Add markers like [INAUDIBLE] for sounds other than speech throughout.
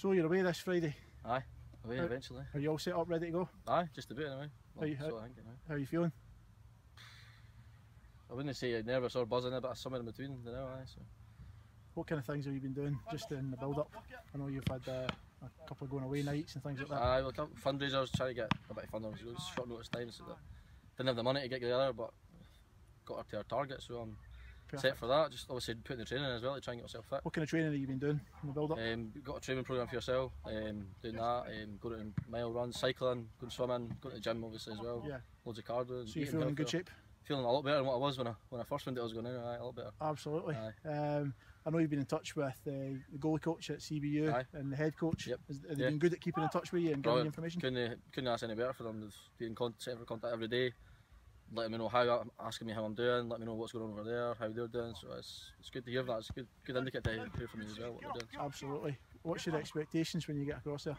So you're away this Friday. Aye, away How- eventually. Are you all set up, ready to go? Aye, just a bit anyway. Well, How you- so I think anyway. How are you feeling? I wouldn't say nervous or buzzing, but somewhere in between, you know. Aye, so. What kind of things have you been doing just in the build-up? I know you've had uh, a couple of going away nights and things like that. Aye, well, a couple fundraisers, trying to get a bit of funding. It was short notice time, so that didn't have the money to get together, but got her to our target, so I'm set Perfect. for that. Just obviously putting the training in as well to try and get myself fit. What kind of training have you been doing in the build-up? Um, got a training program for yourself. Um, doing that, um, going to mile runs, cycling, going swimming, going to the gym obviously as well. Yeah. Loads of cardio. So you're feeling in good shape? Feeling a lot better than what I was when I when I first went. I was going in. Aye, a lot better. Absolutely. Um, I know you've been in touch with uh, the goalie coach at CBU Aye. and the head coach. Yep. Has, have they Yeah. been good at keeping in touch with you and giving you information? Couldn't couldn't ask any better for them. They've been in contact, contact every day, letting me know how, I'm asking me how I'm doing, letting me know what's going on over there, how they're doing. So it's it's good to hear that. It's a good good indicator to hear from you as well what they're doing. Absolutely. What's your expectations when you get across there?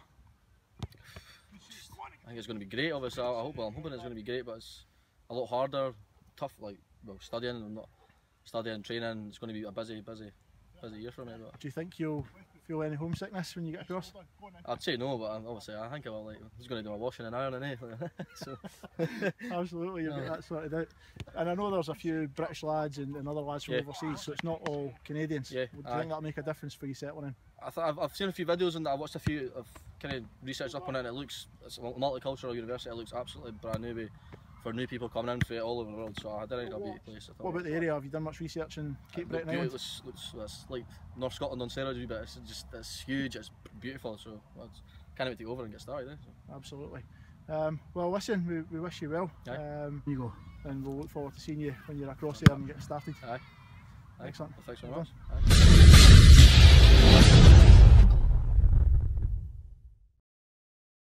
I think it's going to be great. Obviously, I I hope well, I'm hoping it's going to be great, but it's a lot harder, tough. Like well, studying and not studying, training. It's going to be a busy, busy, busy year for me. But Do you think you'll feel any homesickness when you get across? I'd say no, but obviously I think I will. Like, who's going to do my washing and ironing? Eh? [LAUGHS] so [LAUGHS] Absolutely, you've got Yeah. that sorted out. And I know there's a few British lads and, and other lads from Yeah. overseas, so it's not all Canadians. Yeah, Do you aye. think that'll make a difference for you settling in? I th- I've, I've seen a few videos and I watched a few. I've kind of researched up on it. and It looks it's a multicultural university. It looks absolutely brand new for new people coming in from all over the world. So I don't think it'll be a place. I What about the area? Have you done much research in Cape Breton It Island? looks, looks, it's like North Scotland on steroids, a wee bit. It's just it's huge. It's beautiful. So I can't wait to go over and get started. Eh? So. Absolutely. Um, well, listen, we, we wish you well. Aye. Um, you go. And we'll look forward to seeing you when you're across there and getting started. Aye. Aye. Excellent. Well, thanks very Well much. Aye.